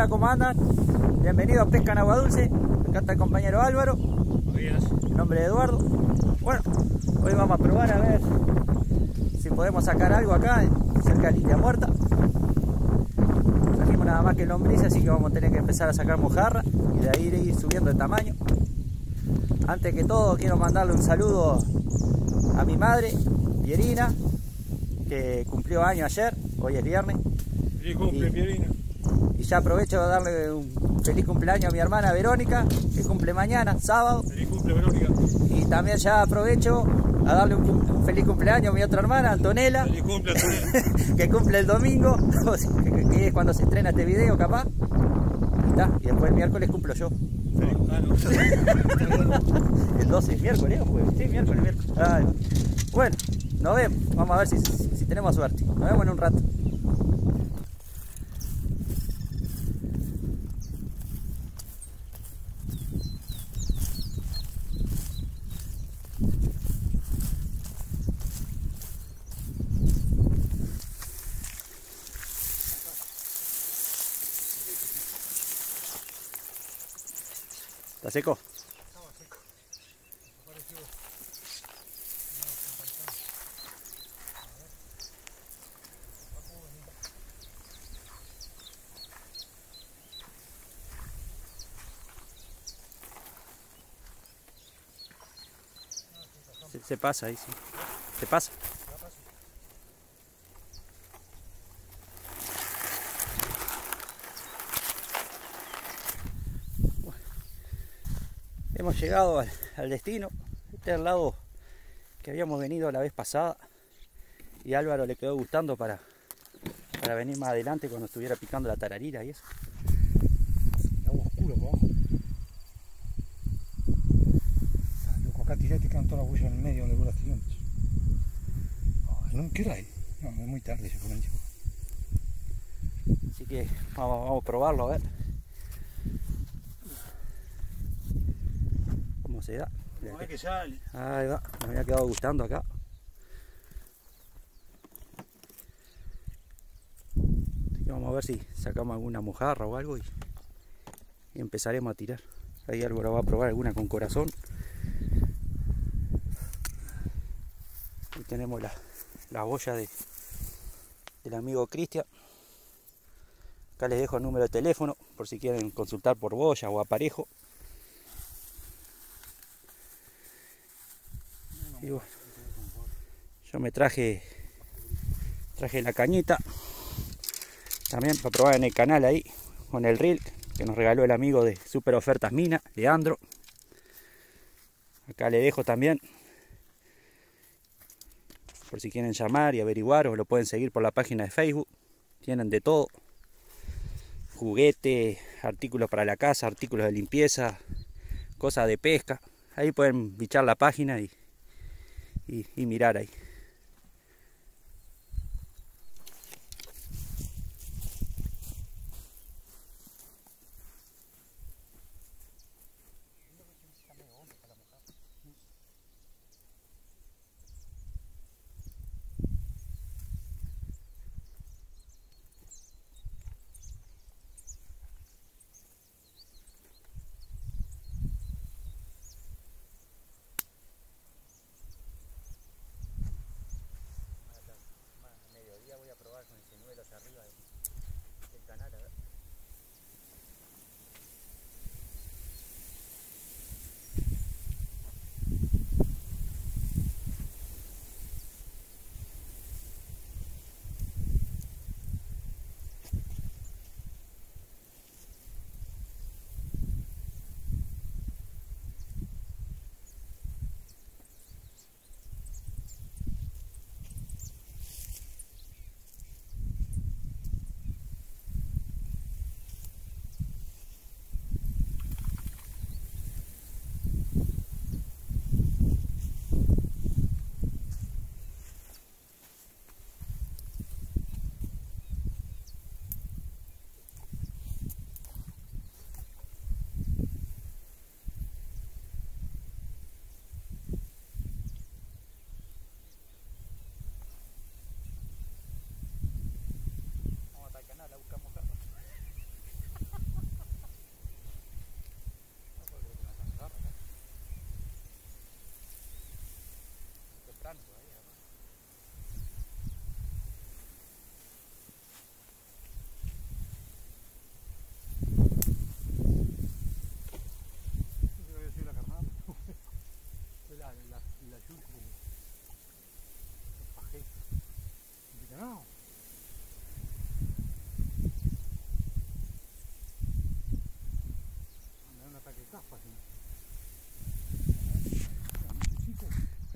Hola, ¿cómo andan? Bienvenido a Pesca en Agua Dulce. Acá está el compañero Álvaro. En nombre de Eduardo. Bueno, hoy vamos a probar a ver si podemos sacar algo acá, cerca de Línea Muerta. Trajimos nada más que lombriz, así que vamos a tener que empezar a sacar mojarra y de ahí ir subiendo de tamaño. Antes que todo, quiero mandarle un saludo a mi madre, Pierina, que cumplió año ayer, hoy es viernes. Feliz cumple, Y- Pierina. Y ya aprovecho de darle un feliz cumpleaños a mi hermana Verónica, que cumple mañana, sábado. Feliz cumple, Verónica. Y también ya aprovecho a darle un, feliz cumpleaños a mi otra hermana, Antonella, Feliz cumple, Antonella. que cumple el domingo, que, es cuando se estrena este video, capaz. Y, está, y después el miércoles cumplo yo. El 12, miércoles, ¿o jueves? Sí, miércoles, miércoles. Ay. Bueno, nos vemos. Vamos a ver si- si tenemos suerte. Nos vemos en un rato. ¿Está seco? Se, pasa ahí, sí. Se pasa. Bueno, Hemos llegado al, destino. Este es el lado que habíamos venido la vez pasada. Y Álvaro le quedó gustando para, para venir más adelante cuando estuviera picando la tararira y eso. Agua oscura, por abajo. Ah, Loco, acá tiré, te quedan todas las huellas en el medio vos las no, ¿Qué hora es? No, es muy tarde ahí, chico. Así que vamos, vamos a probarlo a ver. ¿Cómo se da? Mira que- que sale. Ahí va, me había quedado gustando acá. Así que vamos a ver si sacamos alguna mojarra o algo y, y empezaremos a tirar. Ahí Álvaro va a probar alguna con corazón. Ahí tenemos la, la boya de, del amigo Cristian. Acá les dejo el número de teléfono por si quieren consultar por boya o aparejo. Yo me traje traje la cañita también para probar en el canal ahí con el reel que nos regaló el amigo de Super Ofertas Mina, Leandro. Acá le dejo también por si quieren llamar y averiguar o lo pueden seguir por la página de Facebook. Tienen de todo. Juguetes, artículos para la casa, artículos de limpieza, cosas de pesca. Ahí pueden bichar la página y, y, y mirar ahí.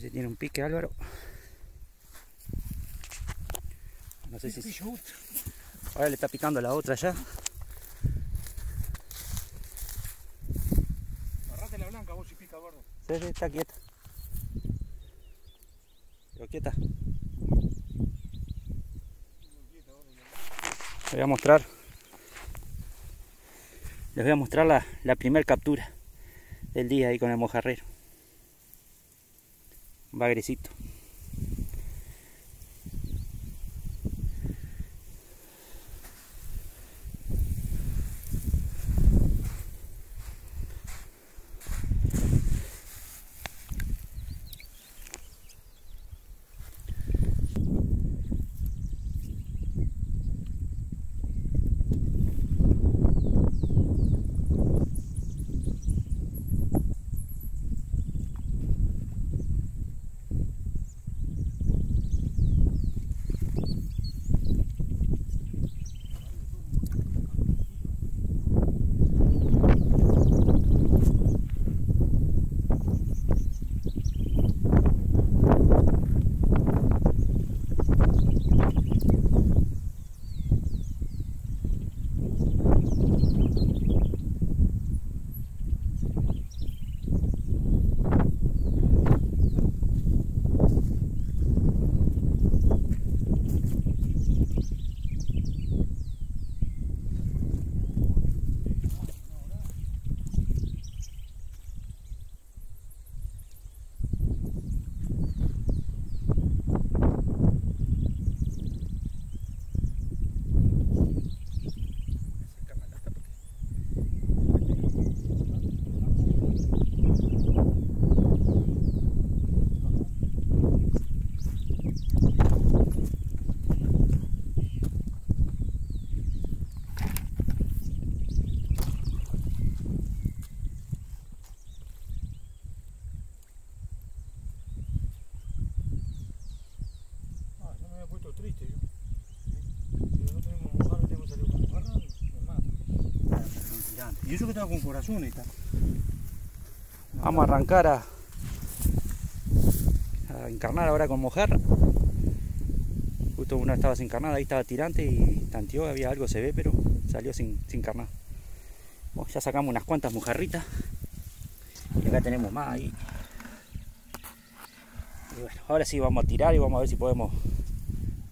Ver si tiene un pique Álvaro. No sé si... Otro. Ahora le está picando la otra ya. Agarrate la blanca vos si pica gordo. Sí, sí, está quieta. Pero quieta. Les voy a mostrar. Les voy a mostrar la, la primer captura del día ahí con el mojarrero. Bagrecito. Ah, yo me había puesto triste yo. Si no tenemos mojarra, tenemos que salir con mojarra, me mata. Y eso que estaba con corazón está. Vamos a arrancar a, encarnar ahora con mojarra. Justo una estaba sin carnada, ahí estaba tirante y tanteó, había algo se ve, pero salió sin, sin carnada. Bueno, ya sacamos unas cuantas mojarritas. Y acá tenemos más ahí. Y bueno, ahora sí vamos a tirar y vamos a ver si podemos.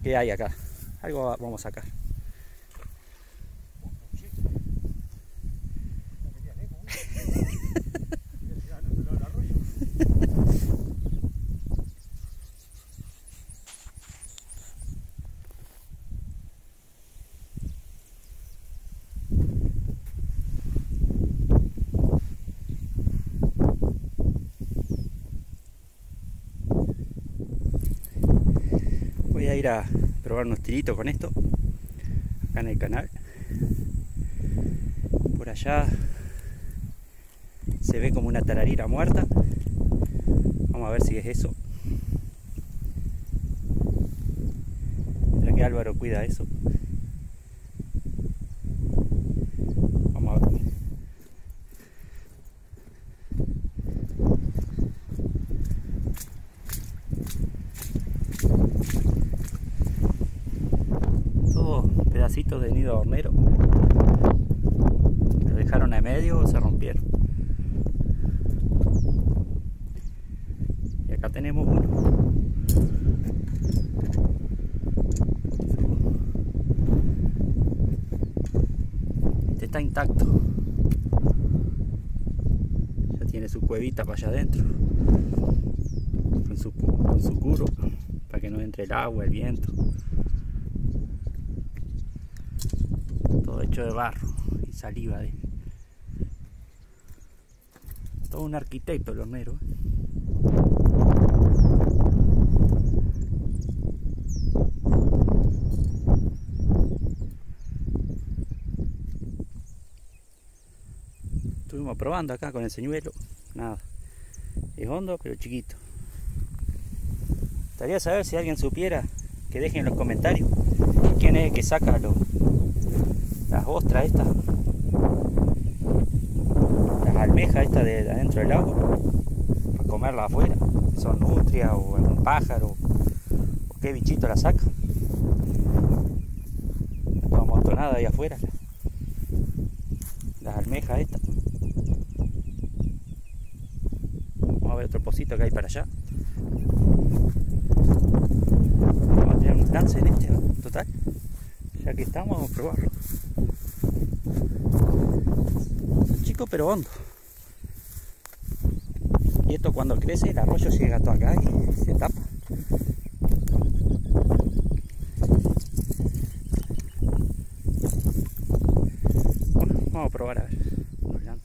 ¿Qué hay acá? Algo va- vamos a sacar. No quería lejos, güey. Ya, ya, no te lo del arroyo. Voy a ir a probar unos tiritos con esto. Acá en el canal. Por allá se ve como una tararira muerta. Vamos a ver si es eso. Mientras que Álvaro cuida eso. Vamos a ver. Todos nido hornero. Lo dejaron a medio o se rompieron. Y acá tenemos uno. Este está intacto. Ya tiene su cuevita para allá adentro. Con su, con su curo. Para que no entre el agua, el viento. todo hecho de barro y saliva de. Todo un arquitecto el hornero. ¿eh? Estuvimos probando acá con el señuelo, nada. Es hondo pero chiquito. Estaría saber si alguien supiera que dejen en los comentarios quién es el que saca los, ostras estas. Las almejas estas de, adentro del agua. Para comerlas afuera. Son nutrias o algún pájaro. O qué bichito la saca. Toda amontonada ahí afuera. Las almejas estas. Vamos a ver otro pocito que hay para allá. Vamos a tener un lance en este, total. Ya que estamos, vamos a probarlo. Chico pero hondo. Y esto cuando crece el arroyo llega hasta acá y se tapa. Bueno, vamos a probar a ver. ya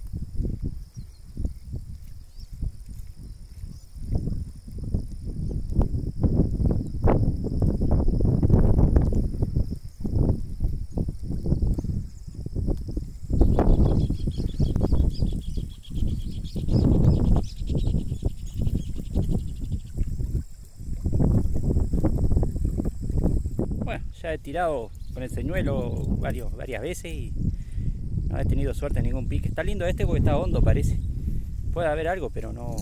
he tirado con el señuelo varios, varias veces y no he tenido suerte en ningún pique. Está lindo este porque está hondo parece. Puede haber algo, pero no,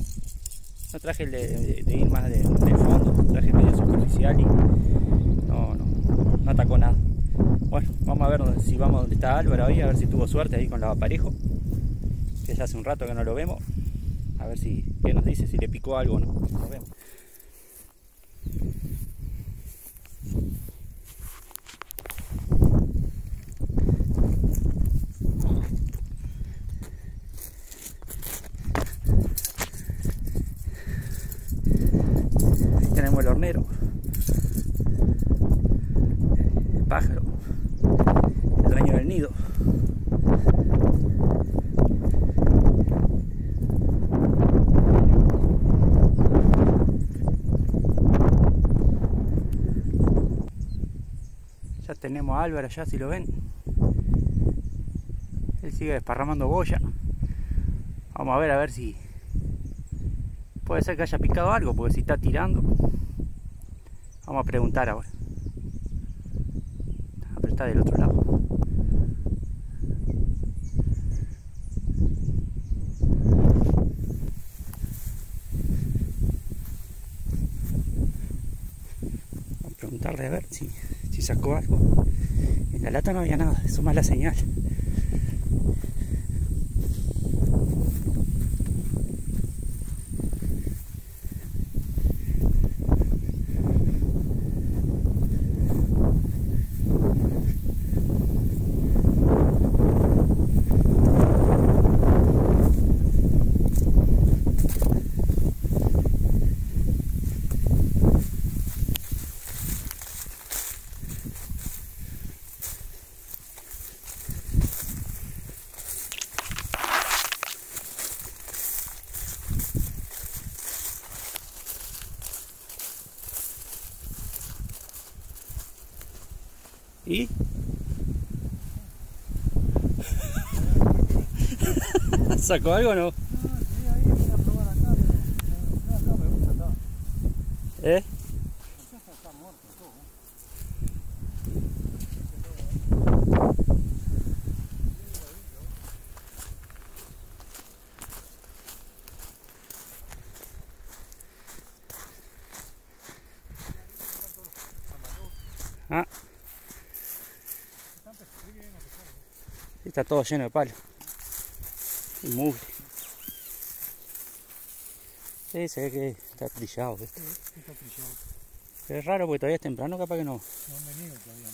no traje el de, ir más del fondo, traje medio superficial y no, no, no atacó nada. Bueno, vamos a ver si vamos donde está Álvaro ahí, a ver si tuvo suerte ahí con la aparejo. Que ya hace un rato que no lo vemos. A ver si qué nos dice, si le picó algo o no. Lo vemos. el hornero, el pájaro, el dueño del nido. Ya Álvaro ya si lo ven. Él sigue desparramando boya. Vamos a ver a ver si puede ser que haya picado algo, porque si está tirando Vamos a preguntar ahora. Ah, está del otro lado. Vamos a preguntarle a ver si, si sacó algo. La lata no había nada, eso es mala señal. ¿Y? ¿Sacó algo o no? ¿Eh? Ah. Está todo lleno de palos. Mugre. Sí, se ve que está trillado. Esto. está trillado. Pero es raro porque todavía es temprano, capaz que no. No han venido todavía.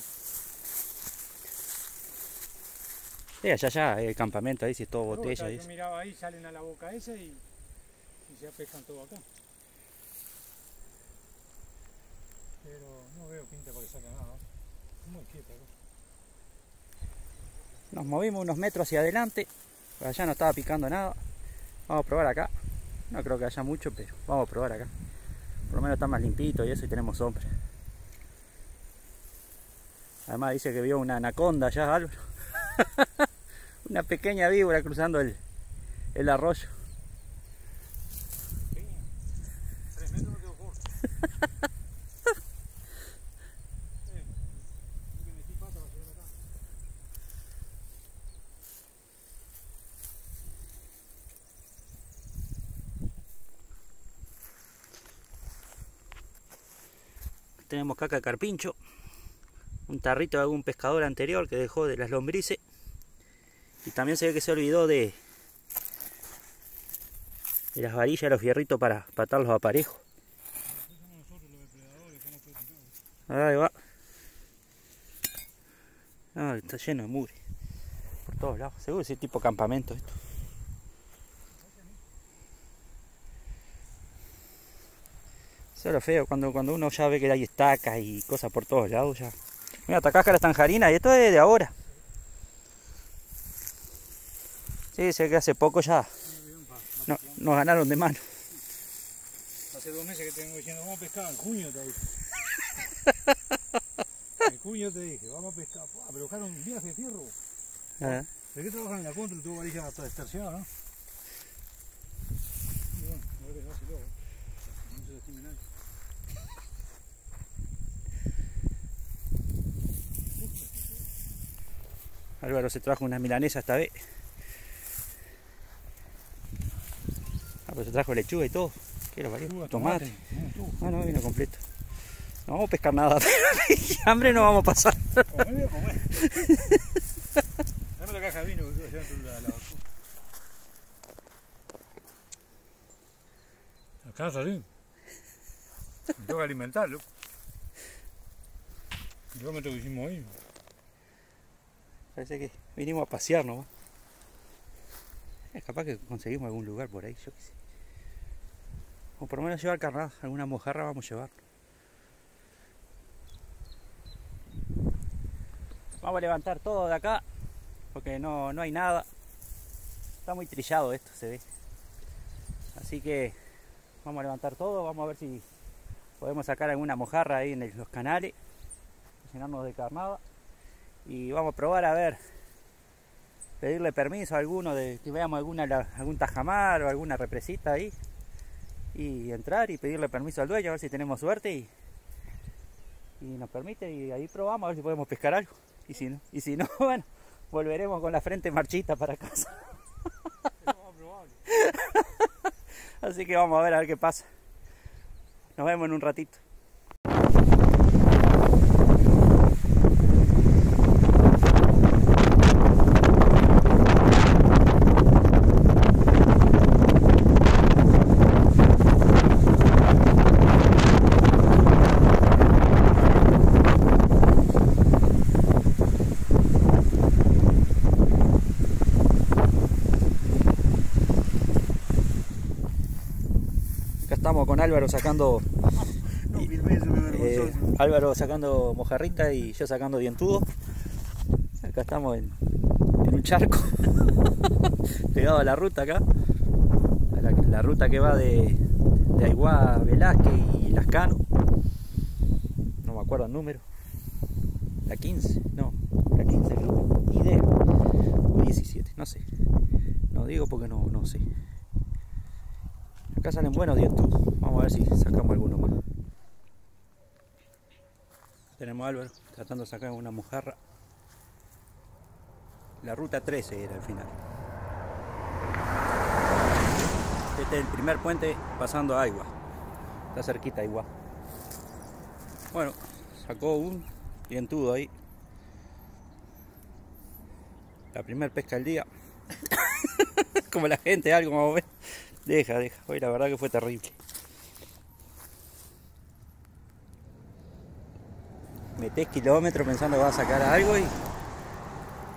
Sí, allá, allá, el campamento ahí, si es todo botella. Yo miraba ahí, salen a la boca esa y, y se pescan todo acá. Pero no veo pinta para que saque nada. Muy quieto. Nos movimos unos metros hacia adelante. Allá no estaba picando nada. Vamos a probar acá. No creo que haya mucho, pero vamos a probar acá. Por lo menos está más limpito y eso y tenemos sombra. Además dice que vio una anaconda allá, Álvaro. una pequeña víbora cruzando el, el arroyo. Pequeña. Tres metros me quedo corto. Eh, hay que metí pata para llegar acá. Caca carpincho. Un tarrito de algún pescador anterior que dejó de las lombrices. Y también se ve que se olvidó de, las varillas, los fierritos para patar los aparejos. Ahí va. Ah, está lleno de mugre. Por todos lados. Seguro que es tipo campamento esto. Eso feo, cuando, cuando uno ya ve que hay estacas y cosas por todos lados ya. Mira, esta cáscara es tanjarina y esto es de ahora. Sí, sé que hace poco ya no- nos ganaron de mano. Hace dos meses que tengo diciendo, vamos a pescar, en junio te dije. en junio te dije, vamos a pescar. Pero buscaron un viaje de fierro. Ah, ¿De qué trabajan en la contra? Tuvo varilla hasta desterciada, ¿no? Y bueno, a ver, dáselo, ¿eh? No se lastime nadie. Álvaro se trajo una milanesa esta vez. Ah, pues se trajo lechuga y todo. ¿Qué lo valió? Tomate. Tú. Ah, no, vino completo. No vamos a pescar nada. hambre no vamos a pasar. Dame la caja de vino que dentro de la, la basura. La casa, sí. Me tengo que alimentarlo. El kilómetro que hicimos hoy. Parece que vinimos a pasear nomás. Eh, capaz que conseguimos algún lugar por ahí, yo qué sé. O por lo menos llevar carnada, alguna mojarra vamos a llevar. Vamos a levantar todo de acá, porque no, no hay nada. Está muy trillado esto, se ve. Así que vamos a levantar todo, vamos a ver si podemos sacar alguna mojarra ahí en los canales, llenarnos de carnada y vamos a probar a ver pedirle permiso a alguno de que veamos alguna algún tajamar o alguna represita ahí y entrar y pedirle permiso al dueño a ver si tenemos suerte y, y nos permite y ahí probamos a ver si podemos pescar algo. Y si no y si no bueno volveremos con la frente marchita para casa. Así que vamos a ver a ver qué pasa. Nos vemos en un ratito acá estamos con Álvaro sacando No, mil veces me Eh. Álvaro sacando mojarrita y yo sacando dientudo. Acá estamos en, en un charco, pegado a la ruta acá. A la, la ruta que va de, de Aiguá a Velázquez y Lascano. No me acuerdo el número. La 15, no, la 15 creo. Idea. O 17, no sé. No digo porque no, no sé. Acá salen buenos dientudos. Vamos a ver si sacamos alguno más. Tenemos a Álvaro tratando de sacar una mojarra. La ruta 13 era al final. Este es el primer puente pasando a Aigua. Está cerquita Aigua. Bueno, sacó un dientudo ahí. La primer pesca del día. Como la gente, algo vamos a ver. Deja, deja. Hoy la verdad que fue terrible. metés kilómetros pensando que vas a sacar algo y,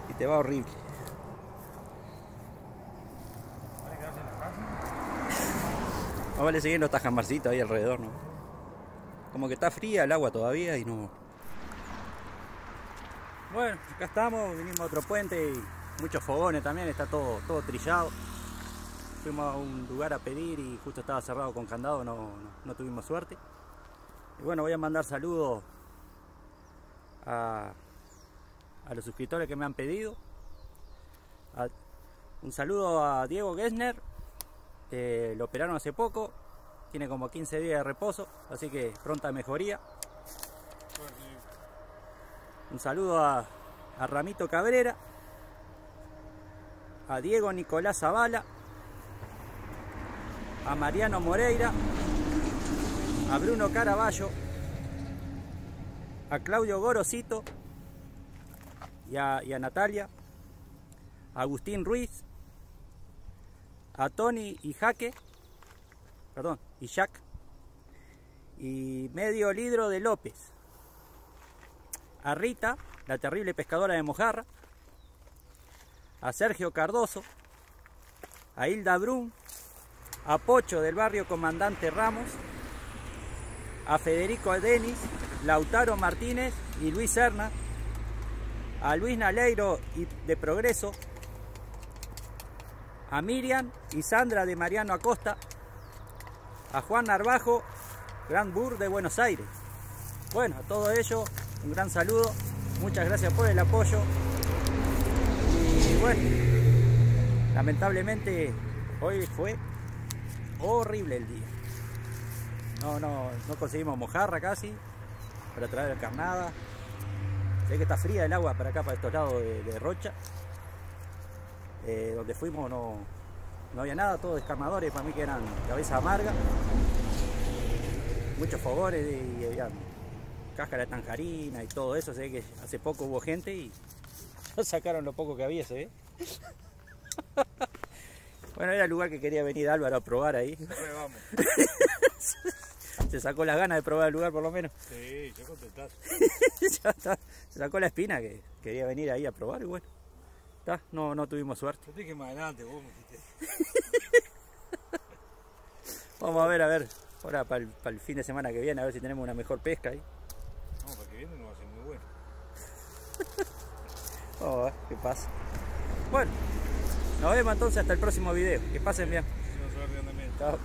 y te va horrible. No vale seguir los tajamarcitos ahí alrededor, ¿no? Como que está fría el agua todavía y no. Bueno, acá estamos, vinimos a otro puente y muchos fogones también, está todo, todo trillado. Fuimos a un lugar a pedir y justo estaba cerrado con candado, no, no, tuvimos suerte. Y bueno, voy a mandar saludos a, a los suscriptores que me han pedido, a, Un saludo a Diego Gessner, lo operaron hace poco, tiene como 15 días de reposo, así que pronta mejoría. Un saludo a, a Ramito Cabrera, a Diego Nicolás Zavala, a Mariano Moreira, a Bruno Caraballo, a Claudio Gorosito y a, Natalia, a Agustín Ruiz, a Tony y Jaque, perdón, y Jack, y medio litro de López, a Rita, la terrible pescadora de Mojarra, a Sergio Cardoso, a Hilda Brun, a Pocho del barrio Comandante Ramos, a Federico Denis, Lautaro Martínez y Luis Serna, a Luis Naleiro de Progreso, a Miriam y Sandra de Mariano Acosta, a Juan Narvajo, Gran Bur de Buenos Aires. Bueno, a todo ello, un gran saludo, muchas gracias por el apoyo. Y bueno, lamentablemente hoy fue horrible el día. No, no, no conseguimos mojarra casi para traer carnada. Sé que está fría el agua para acá, para estos lados de, Rocha. Eh, donde fuimos no, no había nada, todos descarnadores para mí que eran cabeza amarga. Muchos fogones y, había cáscara de tanjarina y todo eso. Ve que hace poco hubo gente y sacaron lo poco que había, se ve. Bueno, era el lugar que quería venir Álvaro a probar ahí. vamos. Se sacó las ganas de probar el lugar por lo menos. Sí, yo está. Se sacó la espina que quería venir ahí a probar y bueno. Está, no, no tuvimos suerte. Yo te dije más adelante, vos me dijiste. Vamos a ver, a ver. Ahora para el, para el fin de semana que viene, a ver si tenemos una mejor pesca ahí. No, para que viene no va a ser muy bueno. Vamos a ver qué pasa. Bueno, nos vemos entonces hasta el próximo video. Que pasen bien. Chao.